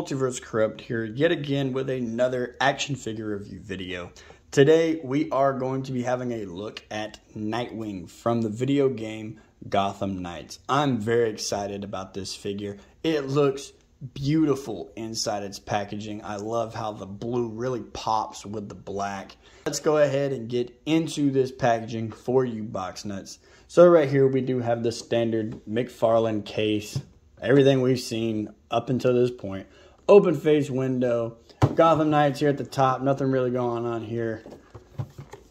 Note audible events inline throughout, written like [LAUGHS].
Multiverse Corrupt here yet again with another action figure review video. Today we are going to be having a look at Nightwing from the video game Gotham Knights. I'm very excited about this figure. It looks beautiful inside its packaging. I love how the blue really pops with the black. Let's go ahead and get into this packaging for you box nuts. So right here we do have the standard McFarlane case. Everything we've seen up until this point. Open face window. Gotham Knights here at the top. Nothing really going on here.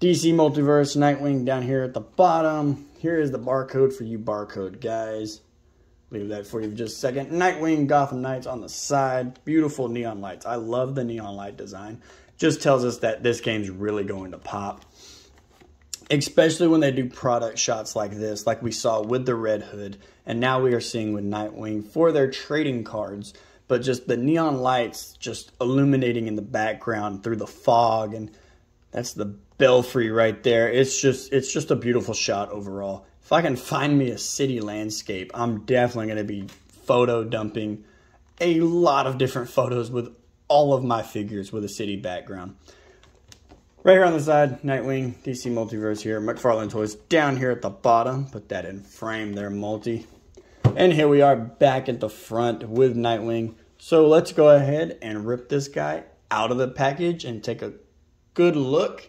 DC Multiverse Nightwing down here at the bottom. Here is the barcode for you barcode guys. Leave that for you for just a second. Nightwing Gotham Knights on the side. Beautiful neon lights. I love the neon light design. Just tells us that this game's really going to pop. Especially when they do product shots like this, like we saw with the Red Hood, and now we are seeing with Nightwing for their trading cards. But just the neon lights just illuminating in the background through the fog, and that's the belfry right there. It's just it's just a beautiful shot overall. If I can find me a city landscape, I'm definitely going to be photo dumping a lot of different photos with all of my figures with a city background. Right here on the side, Nightwing, DC Multiverse here, McFarlane Toys down here at the bottom. Put that in frame there, multi. And here we are back at the front with Nightwing. So let's go ahead and rip this guy out of the package and take a good look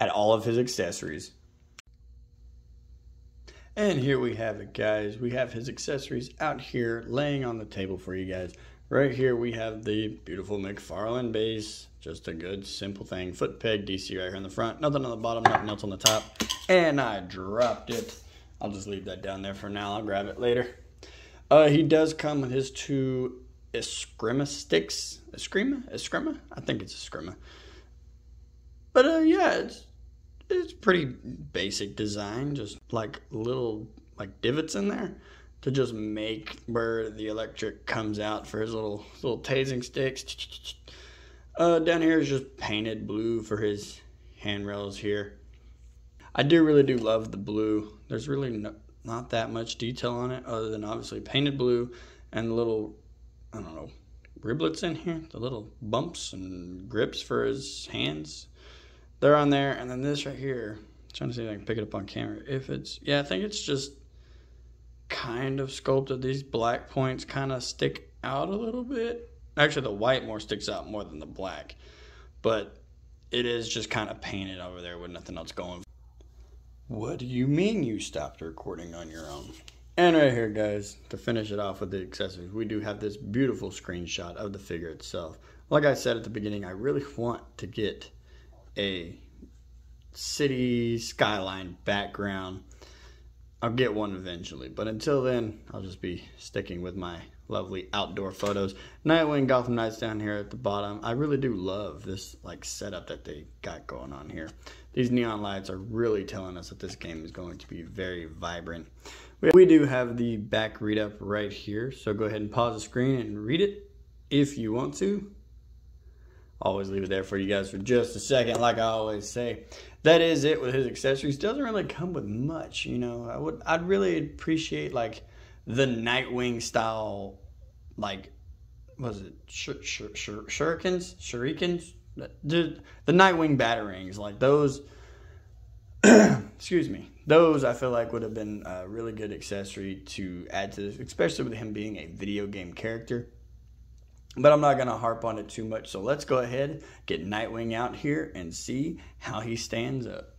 at all of his accessories. And here we have it, guys. We have his accessories out here laying on the table for you guys. Right here, we have the beautiful McFarlane base. Just a good, simple thing. Foot peg DC right here in the front. Nothing on the bottom, nothing else on the top. And I dropped it. I'll just leave that down there for now. I'll grab it later. Uh, he does come with his two Eskrima sticks. Eskrima? Eskrima? I think it's Eskrima. But uh, yeah, it's it's pretty basic design, just like little like divots in there to just make where the electric comes out for his little little tasing sticks. Uh, down here is just painted blue for his handrails here. I do really do love the blue. There's really no, not that much detail on it other than obviously painted blue and little, I don't know, riblets in here, the little bumps and grips for his hands they're on there, and then this right here. I'm trying to see if I can pick it up on camera. If it's yeah, I think it's just kind of sculpted. These black points kind of stick out a little bit. Actually, the white more sticks out more than the black, but it is just kind of painted over there with nothing else going. What do you mean you stopped recording on your own? And right here, guys, to finish it off with the accessories, we do have this beautiful screenshot of the figure itself. Like I said at the beginning, I really [LAUGHS] want to get a city skyline background. I'll get one eventually, but until then, I'll just be sticking with my lovely outdoor photos. Nightwing Gotham Knights down here at the bottom. I really do love this like setup that they got going on here. These neon lights are really telling us that this game is going to be very vibrant. We do have the back read up right here, so go ahead and pause the screen and read it if you want to. Always leave it there for you guys for just a second like i always say. That is it with his accessories. Doesn't really come with much you know. I would i'd really appreciate like the nightwing style like was it? Sh- sh- sh- shurikens? Shurikens the, the nightwing batarangs like those [CLEARS THROAT] excuse me those i feel like would have been a really good accessory to add to this especially with him being a video game character but I'm not going to harp on it too much. So let's go ahead, get Nightwing out here and see how he stands up.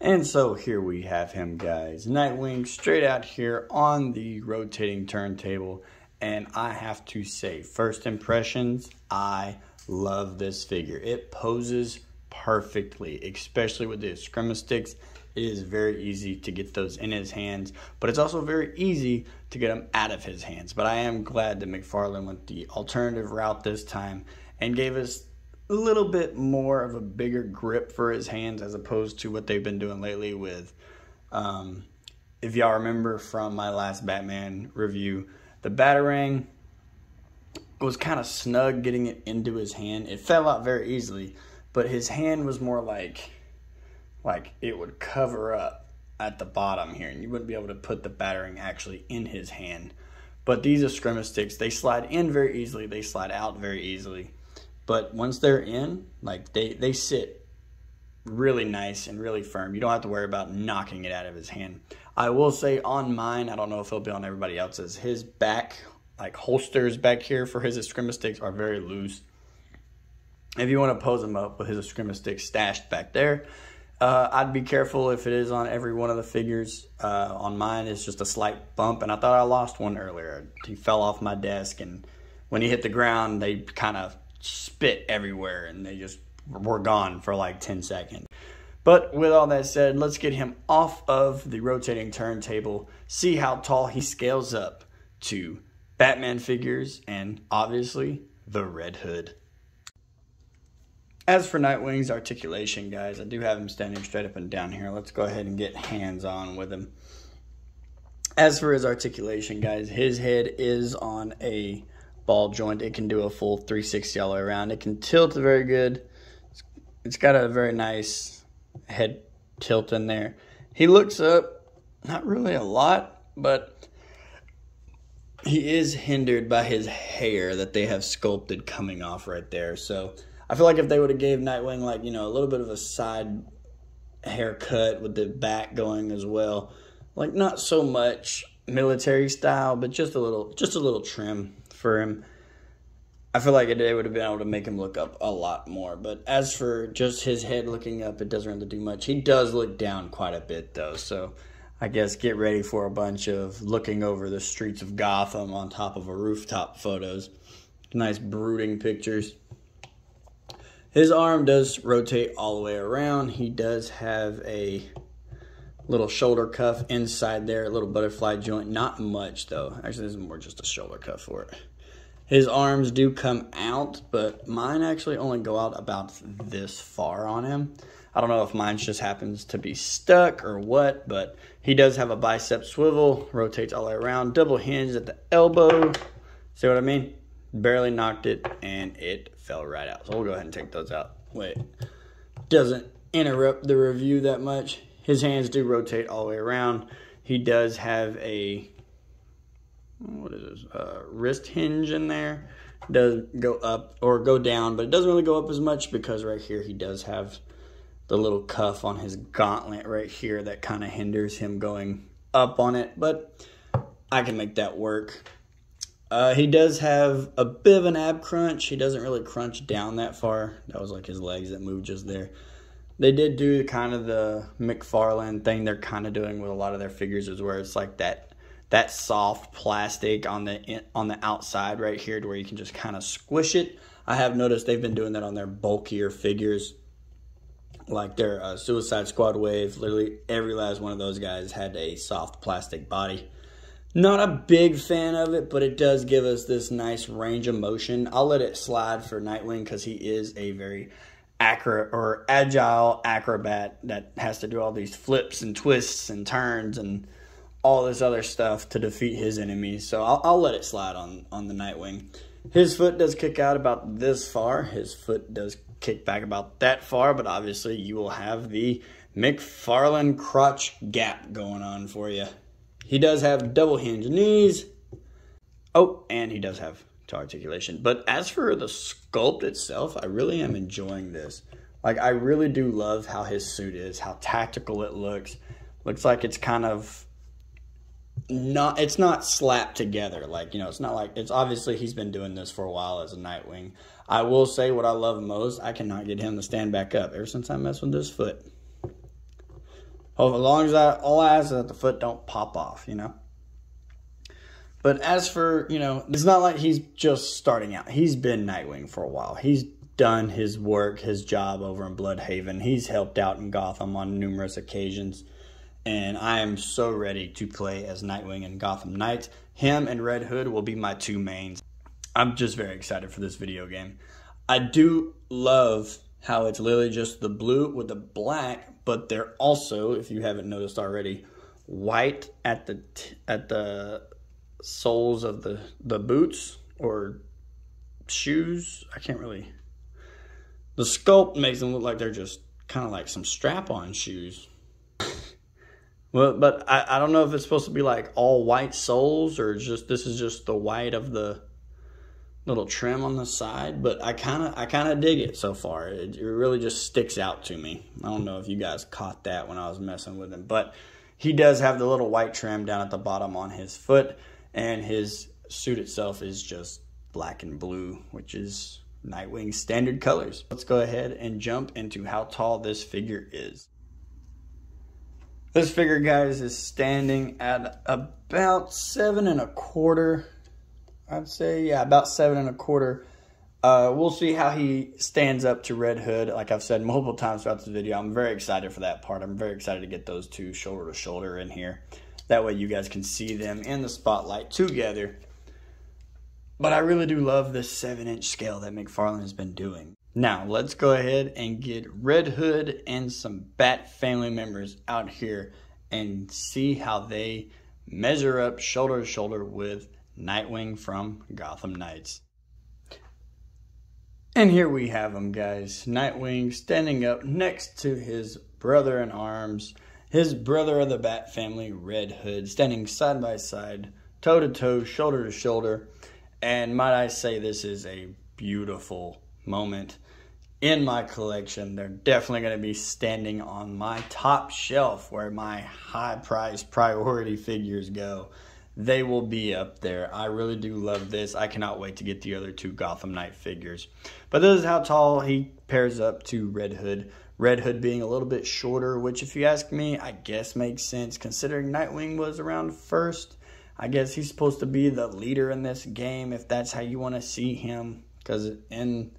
And so here we have him, guys. Nightwing straight out here on the rotating turntable. And I have to say, first impressions, I love this figure. It poses perfectly, especially with the Eskrima sticks it is very easy to get those in his hands, but it's also very easy to get them out of his hands. But I am glad that McFarlane went the alternative route this time and gave us a little bit more of a bigger grip for his hands as opposed to what they've been doing lately with um, if y'all remember from my last Batman review, the Batarang was kind of snug getting it into his hand. It fell out very easily, but his hand was more like like it would cover up at the bottom here and you wouldn't be able to put the Batarang actually in his hand But these Escrima they slide in very easily. They slide out very easily. But once they're in, like they, they sit really nice and really firm. You don't have to worry about knocking it out of his hand. I will say on mine, I don't know if it'll be on everybody else's, his back, like holsters back here for his Escrima sticks are very loose. If you want to pose him up with his Escrima stick stashed back there, uh, I'd be careful if it is on every one of the figures. Uh, on mine, it's just a slight bump, and I thought I lost one earlier. He fell off my desk, and when he hit the ground, they kind of spit everywhere, and they just were gone for like 10 seconds. But with all that said, let's get him off of the rotating turntable, see how tall he scales up to Batman figures, and obviously the Red Hood. As for Nightwing's articulation, guys, I do have him standing straight up and down here. Let's go ahead and get hands on with him. As for his articulation, guys, his head is on a ball joint. It can do a full 360 all the way around. It can tilt very good. It's got a very nice head tilt in there. He looks up, not really a lot, but he is hindered by his hair that they have sculpted coming off right there. So I feel like if they would have gave Nightwing like you know a little bit of a side haircut with the back going as well, like not so much military style, but just a little just a little trim for him. I feel like they would have been able to make him look up a lot more. But as for just his head looking up, it doesn't really do much. He does look down quite a bit though, so I guess get ready for a bunch of looking over the streets of Gotham on top of a rooftop photos. Nice brooding pictures. His arm does rotate all the way around. He does have a little shoulder cuff inside there, a little butterfly joint. Not much though. Actually, this is more just a shoulder cuff for it. His arms do come out, but mine actually only go out about this far on him. I don't know if mine just happens to be stuck or what, but he does have a bicep swivel, rotates all the way around, double hinge at the elbow. See what I mean? Barely knocked it, and it fell right out. So we'll go ahead and take those out. Wait, doesn't interrupt the review that much. His hands do rotate all the way around. He does have a, what is this, uh, wrist hinge in there. Does go up or go down, but it doesn't really go up as much because right here he does have the little cuff on his gauntlet right here that kind of hinders him going up on it. But I can make that work. Uh, he does have a bit of an ab crunch. He doesn't really crunch down that far. That was like his legs that moved just there. They did do kind of the McFarlane thing they're kind of doing with a lot of their figures, is where it's like that that soft plastic on the on the outside right here, to where you can just kind of squish it. I have noticed they've been doing that on their bulkier figures, like their uh, Suicide Squad wave. Literally every last one of those guys had a soft plastic body. Not a big fan of it, but it does give us this nice range of motion. I'll let it slide for Nightwing because he is a very accurate or agile acrobat that has to do all these flips and twists and turns and all this other stuff to defeat his enemies. So I'll, I'll let it slide on, on the Nightwing. His foot does kick out about this far. His foot does kick back about that far, but obviously you will have the McFarlane crotch gap going on for you. He does have double hinge knees. Oh, and he does have toe articulation. But as for the sculpt itself, I really am enjoying this. Like, I really do love how his suit is, how tactical it looks. Looks like it's kind of not, it's not slapped together. Like, you know, it's not like, it's obviously he's been doing this for a while as a Nightwing. I will say what I love most, I cannot get him to stand back up ever since I messed with his foot. Oh, as long as I, all I ask is that the foot don't pop off, you know. But as for, you know, it's not like he's just starting out. He's been Nightwing for a while. He's done his work, his job over in Blüdhaven He's helped out in Gotham on numerous occasions. And I am so ready to play as Nightwing in Gotham Knights. Him and Red Hood will be my two mains. I'm just very excited for this video game. I do love how it's literally just the blue with the black, but they're also, if you haven't noticed already, white at the at the soles of the the boots or shoes. I can't really. The sculpt makes them look like they're just kind of like some strap-on shoes. Well, but I, I don't know if it's supposed to be like all white soles or just this is just the white of the little trim on the side. But I kind of I kind of dig it so far. It, it really just sticks out to me. I don't know if you guys caught that when I was messing with him, but he does have the little white trim down at the bottom on his foot, and his suit itself is just black and blue, which is Nightwing's standard colors. Let's go ahead and jump into how tall this figure is. This figure, guys, is standing at about seven and a quarter. I'd say, yeah, about seven and a quarter. Uh, we'll see how he stands up to Red Hood. Like I've said multiple times throughout this video, I'm very excited for that part. I'm very excited to get those two shoulder to shoulder in here. That way you guys can see them in the spotlight together. But I really do love this 7 inch scale that McFarlane has been doing. Now, let's go ahead and get Red Hood and some Bat family members out here and see how they measure up shoulder to shoulder with Nightwing from Gotham Knights. And here we have him, guys. Nightwing standing up next to his brother in arms, his brother of the Bat family, Red Hood, standing side by side, toe to toe, shoulder to shoulder. And might I say, this is a beautiful moment in my collection. They're definitely going to be standing on my top shelf where my high price priority figures go. They will be up there. I really do love this. I cannot wait to get the other two Gotham Knight figures. But this is how tall he pairs up to Red Hood. Red Hood being a little bit shorter, which, if you ask me, I guess makes sense considering Nightwing was around first. I guess he's supposed to be the leader in this game if that's how you want to see him. Because in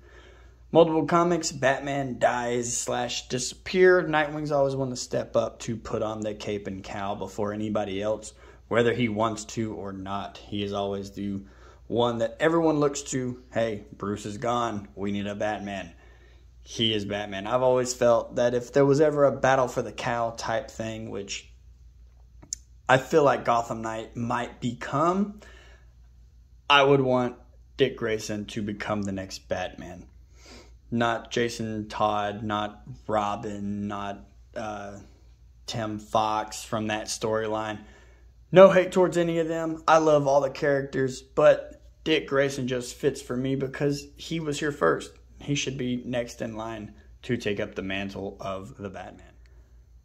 Multiple comics, Batman dies slash disappear. Nightwing's always one to step up to put on the cape and cowl before anybody else, whether he wants to or not. He is always the one that everyone looks to. Hey, Bruce is gone. We need a Batman. He is Batman. I've always felt that if there was ever a battle for the cowl type thing, which I feel like Gotham Knight might become, I would want Dick Grayson to become the next Batman not Jason Todd, not Robin, not uh, Tim Fox from that storyline. No hate towards any of them. I love all the characters, but Dick Grayson just fits for me because he was here first. He should be next in line to take up the mantle of the Batman.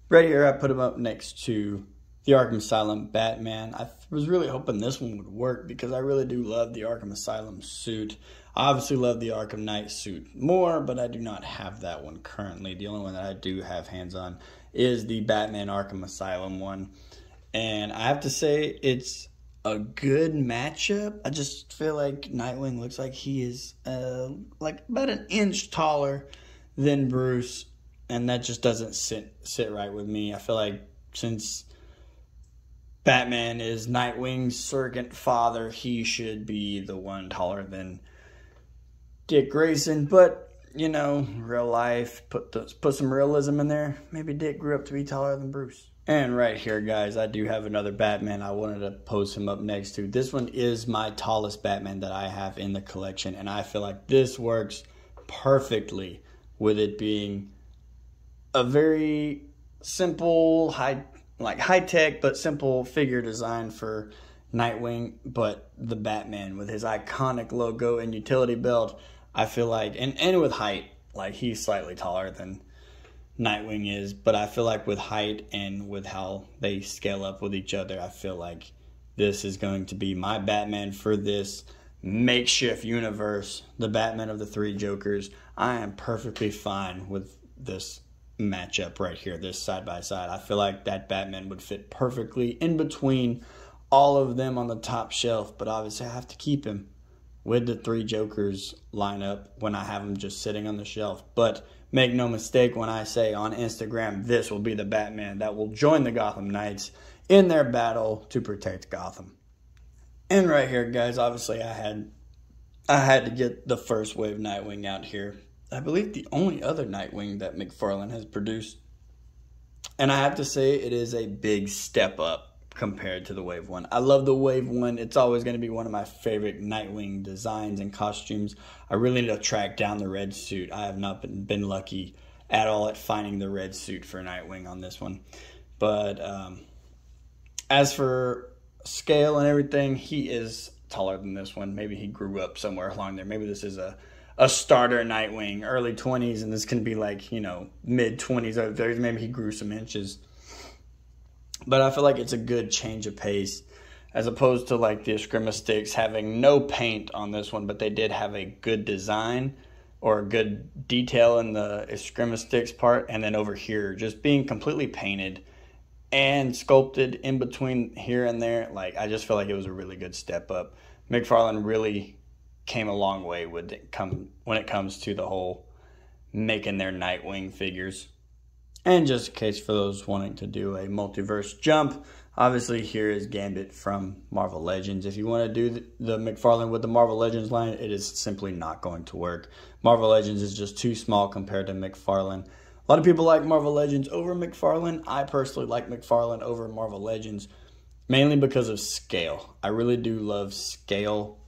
Right here, I put him up next to the Arkham Asylum Batman. I was really hoping this one would work because I really do love the Arkham Asylum suit. I obviously love the Arkham Knight suit more, but I do not have that one currently. The only one that I do have hands on is the Batman Arkham Asylum one. And I have to say, it's a good matchup. I just feel like Nightwing looks like he is uh, like about an inch taller than Bruce, and that just doesn't sit sit right with me. I feel like since Batman is Nightwing's surrogate father, he should be the one taller than Dick Grayson, but you know, real life, put the, put some realism in there. Maybe Dick grew up to be taller than Bruce. And right here, guys, I do have another Batman I wanted to pose him up next to. This one is my tallest Batman that I have in the collection, and I feel like this works perfectly with it being a very simple, high like high tech but simple figure design for Nightwing, but the Batman with his iconic logo and utility belt. I feel like, and, and with height, like he's slightly taller than Nightwing is, but I feel like with height and with how they scale up with each other, I feel like this is going to be my Batman for this makeshift universe, the Batman of the three Jokers. I am perfectly fine with this matchup right here, this side by side. I feel like that Batman would fit perfectly in between all of them on the top shelf, but obviously I have to keep him with the three Jokers lineup when I have him just sitting on the shelf. But make no mistake when I say on Instagram, this will be the Batman that will join the Gotham Knights in their battle to protect Gotham. And right here, guys, obviously I had I had to get the first wave Nightwing out here. I believe the only other Nightwing that McFarlane has produced. And I have to say it is a big step up compared to the Wave 1. I love the Wave 1. It's always going to be one of my favorite Nightwing designs and costumes. I really need to track down the red suit. I have not been, been lucky at all at finding the red suit for Nightwing on this one. But um, as for scale and everything, he is taller than this one. Maybe he grew up somewhere along there. Maybe this is a a starter Nightwing, early 20s, and this can be like, you know, mid 20s. Uh, maybe he grew some inches. But I feel like it's a good change of pace as opposed to like the Eskrima sticks having no paint on this one, but they did have a good design or a good detail in the Eskrima sticks part. And then over here, just being completely painted and sculpted in between here and there. Like, I just feel like it was a really good step up. McFarlane really came a long way with it come when it comes to the whole making their Nightwing figures. And just in case for those wanting to do a multiverse jump, obviously here is Gambit from Marvel Legends. If you want to do the, the McFarlane with the Marvel Legends line, it is simply not going to work. Marvel Legends is just too small compared to McFarlane. A lot of people like Marvel Legends over McFarlane. I personally like McFarlane over Marvel Legends mainly because of scale. I really do love scale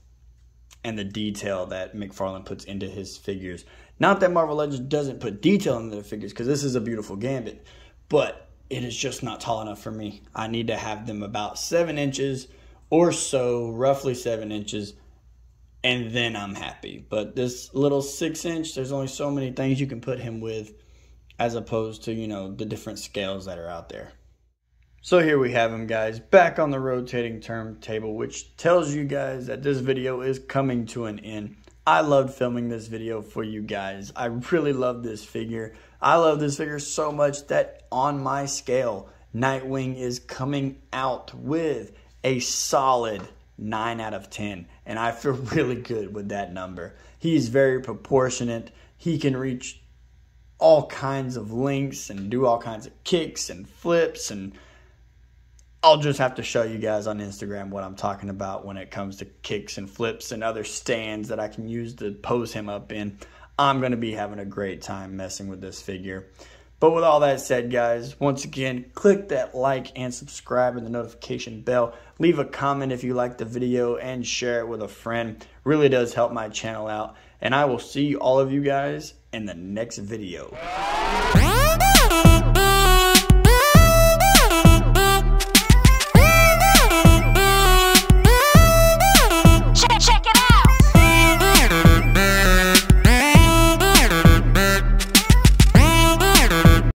and the detail that McFarlane puts into his figures. Not that Marvel Legends doesn't put detail into their figures, because this is a beautiful Gambit, but it is just not tall enough for me. I need to have them about seven inches or so, roughly seven inches, and then I'm happy. But this little six inch, there's only so many things you can put him with, as opposed to, you know, the different scales that are out there. So here we have him guys, back on the rotating turntable, which tells you guys that this video is coming to an end. I loved filming this video for you guys. I really love this figure. I love this figure so much that on my scale, Nightwing is coming out with a solid 9 out of 10. And I feel [LAUGHS] really good with that number. He's very proportionate. He can reach all kinds of lengths and do all kinds of kicks and flips and I'll just have to show you guys on Instagram what I'm talking about when it comes to kicks and flips and other stands that I can use to pose him up in. I'm going to be having a great time messing with this figure. But with all that said, guys, once again, click that like and subscribe and the notification bell. Leave a comment if you like the video and share it with a friend. Really does help my channel out. And I will see all of you guys in the next video.